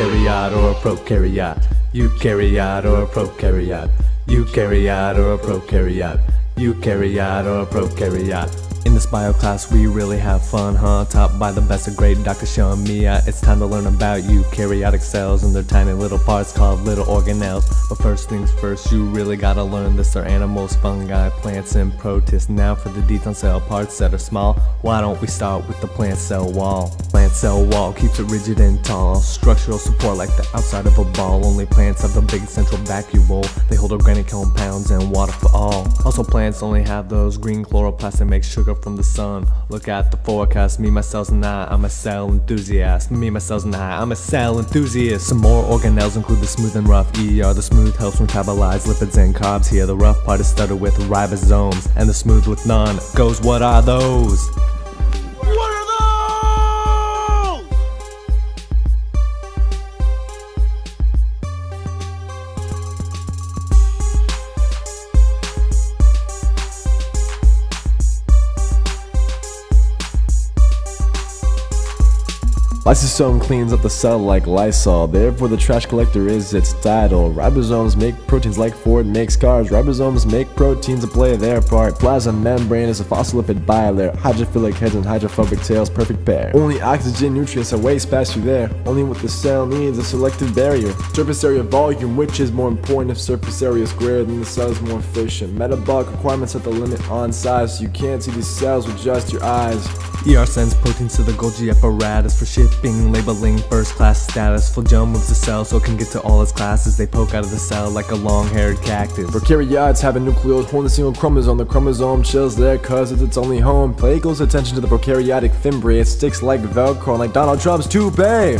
eukaryote or a prokaryote, eukaryote or a prokaryote, eukaryote or a prokaryote. Eukaryote or prokaryote. In this bio class we really have fun, huh? Taught by the best of great Dr. Sean Mia It's time to learn about you, eukaryotic cells and their tiny little parts called little organelles. But first things first, you really gotta learn this are animals, fungi, plants, and protists. Now for the detailed cell parts that are small Why don't we start with the plant cell wall? Plant cell wall keeps it rigid and tall. Structural support like the outside of a ball. Only plants have the big central vacuole. They hold organic compounds and water for all. Also plants only have those green chloroplasts that make sugar from the sun. Look at the forecast, me, myself, and I, I'm a cell enthusiast. Me, myself, and I, I'm a cell enthusiast. Some more organelles include the smooth and rough ER. The smooth helps metabolize lipids and carbs here. The rough part is studded with ribosomes, and the smooth with none goes, what are those? Lysosome cleans up the cell like Lysol, therefore the trash collector is its title. Ribosomes make proteins like Ford makes cars. Ribosomes make proteins to play their part. Plasma membrane is a phospholipid bilayer. Hydrophilic heads and hydrophobic tails, perfect pair. Only oxygen, nutrients, and waste pass through there. Only what the cell needs a selective barrier. Surface area volume, which is more important if surface area is greater than the cell is more efficient. Metabolic requirements at the limit on size, so you can't see these cells with just your eyes. ER sends proteins to the Golgi apparatus for shipping, labeling, first class status. Flagella moves the cell so it can get to all its classes. They poke out of the cell like a long haired cactus. Prokaryotes have a nucleus holding a single chromosome. The chromosome chills there cause it's its only home. Pay close attention to the prokaryotic fimbriates. It sticks like Velcro like Donald Trump's toupee.